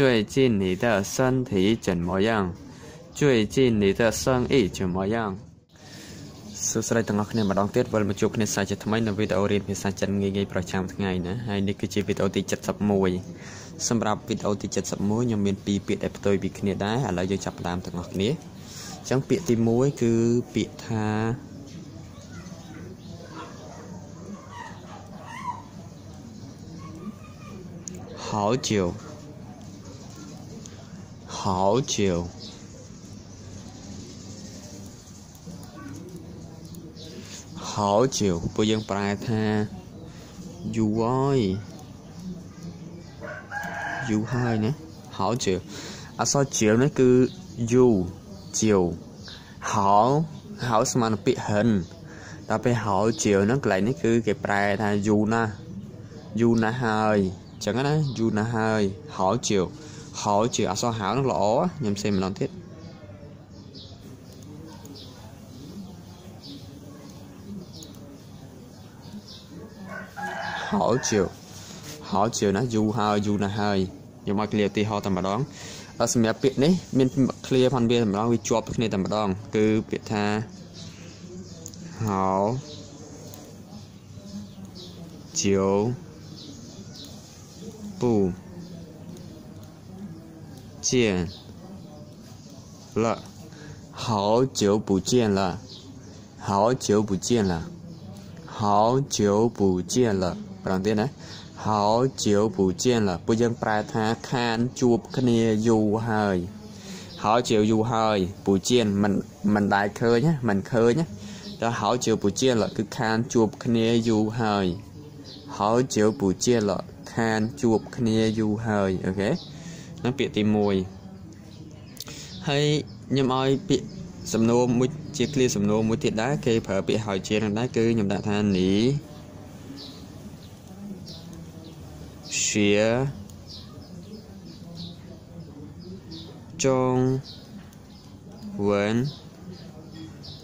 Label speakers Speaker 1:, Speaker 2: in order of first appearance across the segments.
Speaker 1: 最近你的身体怎么样最近你的生意怎么样សួស្តីទាំងអស់គ្នាម្ដងទៀតវិលមកជួបគ្នាសាជាថ្មីនៅវីដេអូរៀនភាសាចិនងាយៗប្រចាំថ្ងៃណាហើយនេះគឺជាវីដេអូទី71សម្រាប់វីដេអូទី71ខ្ញុំមានពីរពាក្យដែលផ្ទុយពីគ្នាដែរឥឡូវយើងចាប់ផ្ដើមទាំងអស់គ្នាអញ្ចឹងពាក្យទី1គឺពាក្យថា好久， hảo chiều hảo chiều ពួកយើងប្រែថា you ហើយ you ហើយណាហៅជាអក្សរជាវនេះគឺ you ជាវហៅហៅស្មើនឹងពាក្យហិនដល់ពេលហៅជាវហ្នឹងកន្លែងនេះគឺគេប្រែថា you ណា you ណាស់ហើយអញ្ចឹងណា you ណាស់ហើយហៅជាវ ហៅជាអក្សរហៅនឹងល្អខ្ញុំសេម្ដងទៀតហៅជាវហៅជាវណាយូរហើយយូរណាស់ហើយខ្ញុំឲ្យ clear ទីហោតែម្ដងសម្រាប់ពាក្យនេះមាន clear ផងវាម្ដងវាជាប់គ្នាតែម្ដង គឺពាក្យថាហៅជាវ不见了，好久不见了，好久不见了，好久不见了ម្ដងទៀតណា好久不见了ពួកយើងប្រែថាខានជួបគ្នាយូរហើយ好久យូរហើយ不见មិនមិនដែលឃើញណាមិនឃើញណាដល់好久不见了គឺខានជួបគ្នាយូរហើយ好久不见了ខានជួបគ្នាយូរហើយអូខេ ហ្នឹងពាក្យទី1ហើយខ្ញុំឲ្យពាក្យសំណួរមួយជាឃ្លាសំណួរមួយទៀតដែរគេប្រើពាក្យហើយជានឹងដែរគឺខ្ញុំដាក់ថានី学中文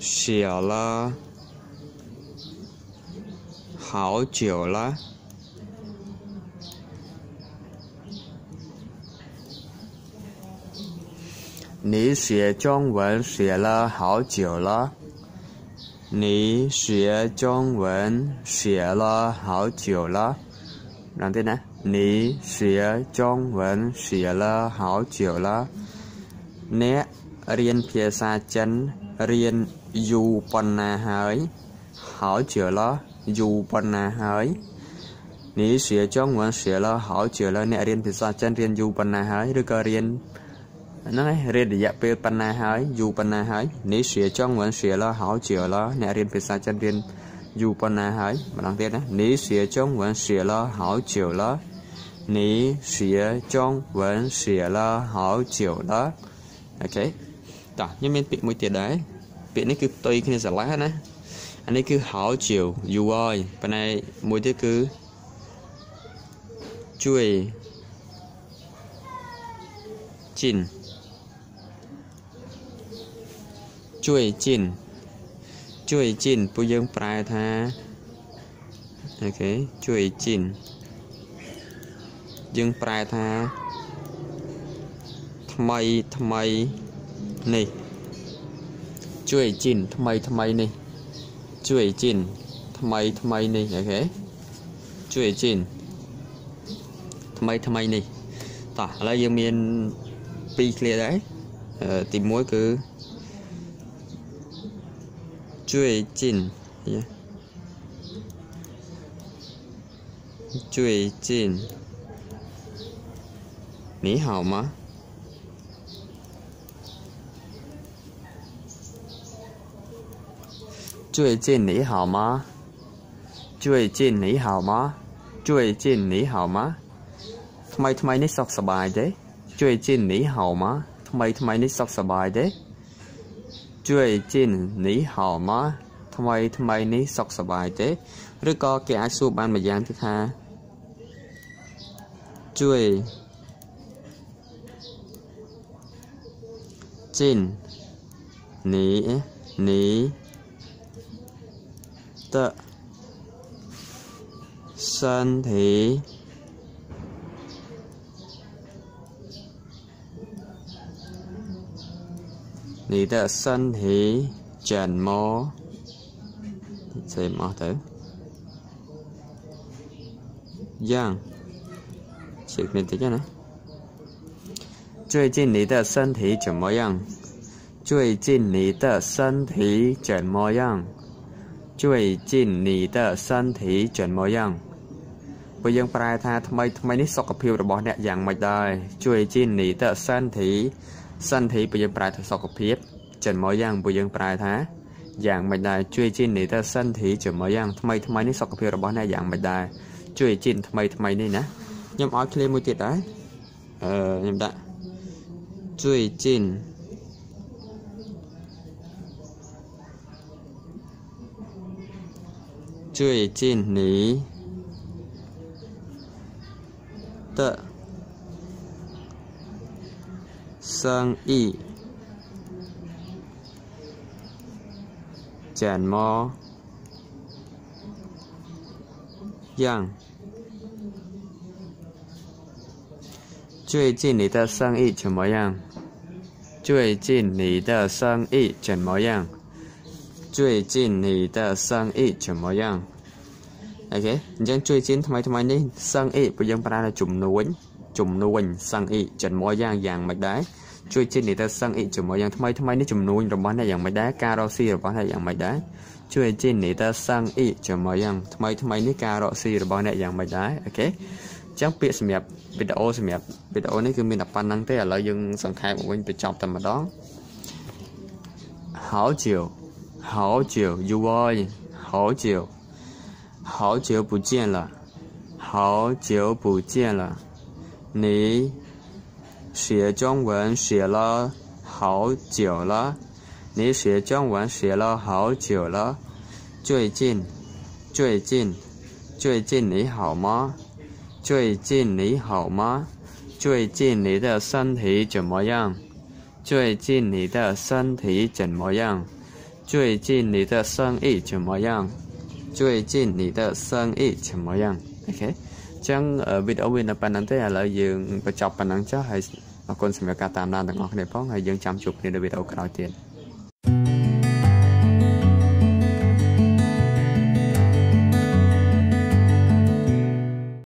Speaker 1: 写了好久了。你学中文学了好久了。 你学中文学了好久了？你学中文学了好久了？làm thế nào? Ní xía trong vấn xía là hảo chiều là Nế riêng phía xa chân riêng dù bần nà hỡi Hảo chiều là dù bần nà hỡi Ní xía trong vấn xía là hảo chiều là Nế riêng phía xa chân riêng dù bần nà hỡi Rồi cơ riêng ហ្នឹងហើយរៀនរយៈពេលប៉ុណ្ណាហើយយូរប៉ុណ្ណាហើយនេះស្រីចង់វិញស្រីឡើហើយជាឡើអ្នករៀនភាសាចិនរៀនយូរប៉ុណ្ណាហើយម្ដងទៀតណានេះស្រីចង់វិញស្រីឡើហើយជាឡើនេះស្រីចង់វិញស្រីឡើហើយជាឡើអូខេតោះខ្ញុំមានពាក្យមួយទៀតដែរពាក្យនេះគឺផ្ទុយគ្នាស្រឡះណាអានេះគឺហើយជាយូរហើយប៉ុន្តែមួយទៀតគឺជួយជីន ជួយជិនជួយជិនពួកយើងប្រែថាអូខេជួយជិនយើងប្រែថាថ្មីថ្មីនេះជួយជិនថ្មីថ្មីនេះជួយជិនថ្មីថ្មីនេះអូខេជួយជិនថ្មីថ្មីនេះតោះឥឡូវយើងមានពីរ clear ដែរទី1គឺ 最近，最近，你好吗？最近你好吗？最近你好吗？最近你好吗？ทำไมทำไมนี่สบายเด้最近你好吗？ทำไมทำไมนี่สบายเด้ ជួយជីននេះហៅមកថ្មីថ្មីនេះសុខសប្បាយទេឬក៏គេអាចសួរបានមួយយ៉ាងទៀតថាជួយជីននេះនេះត身体 你的身体怎么怎么的样？写给大家呢。最近你的身体怎么样？最近你的身体怎么样？最近你的身体怎么样？បើយើងប្រែថាថ្មីថ្មីនេះសុខភាពរបស់អ្នកយ៉ាងម៉េចដែរជួយជីននីតសិនធី សិនធីបើយើងប្រែថាសុខភាពចិនមកយ៉ាងបើយើងប្រែថាយ៉ាងម៉េចដែរជួយជីននីតសិនធីចិនមកយ៉ាងថ្មីថ្មីនេះសុខភាពរបស់អ្នកយ៉ាងម៉េចដែរជួយជីនថ្មីថ្មីនេះណាខ្ញុំឲ្យឃ្លាមួយទៀតដែរអឺខ្ញុំដាក់ជួយជីនជួយជីននី的 生意怎么样？最近你的生意怎么样？最近你的生意怎么样？最近你的生意怎么样？អូខេអញ្ចឹងជួយជិនថ្មីថ្មីនេះសឹងអ៊ីព្រោះយើងប្រើជំនួញ ជំនួញសឹងអ៊ីចិនមួយយ៉ាងយ៉ាងមិនដែរជួយជិននេះទៅសឹងអ៊ីជាមួយយ៉ាងថ្មីថ្មីនេះជំនួញរបស់អ្នកយ៉ាងមិនដែរការរកស៊ីរបស់អ្នកយ៉ាងមិនដែរជួយជិននេះទៅសឹងអ៊ីជាមួយយ៉ាងថ្មីថ្មីនេះការរកស៊ីរបស់អ្នកយ៉ាងមិនដែរអូខេអញ្ចឹងពាក្យសម្រាប់វីដេអូសម្រាប់វីដេអូនេះគឺមានតែប៉ុណ្្នឹងទេឥឡូវយើងសង្ខេបមកវិញបញ្ចប់តែម្ដង好久好久又爱好久好久不见了，好久不见了。 你学中文学了好久了，你学中文学了好久了。最近，最近，最近你好吗？最近你好吗？最近你的身体怎么样？最近你的身体怎么样？最近你的生意怎么样？最近你的生意怎么样？OK ចឹងវីដេអូវានៅប៉ុណ្្នឹងទេឥឡូវយើងបញ្ចប់ប៉ុណ្្នឹងចុះហើយអរគុណសម្រាប់ការតាមដានទាំងអស់គ្នាផងហើយយើងចាំជួបគ្នានៅវីដេអូក្រោយទៀត